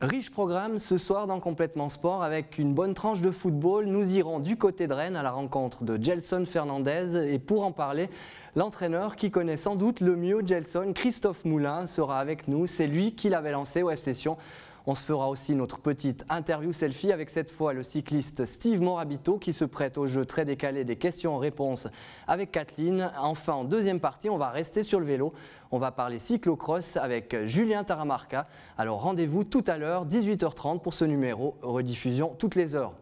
Riche programme ce soir dans Complètement Sport avec une bonne tranche de football. Nous irons du côté de Rennes à la rencontre de Gelson Fernandez et pour en parler, l'entraîneur qui connaît sans doute le mieux Gelson, Christophe Moulin, sera avec nous. C'est lui qui l'avait lancé au F-Session. On se fera aussi notre petite interview selfie avec cette fois le cycliste Steve Morabito qui se prête au jeu très décalé des questions-réponses avec Kathleen. Enfin, en deuxième partie, on va rester sur le vélo. On va parler cyclocross avec Julien Taramarca. Alors rendez-vous tout à l'heure, 18h30 pour ce numéro, rediffusion toutes les heures.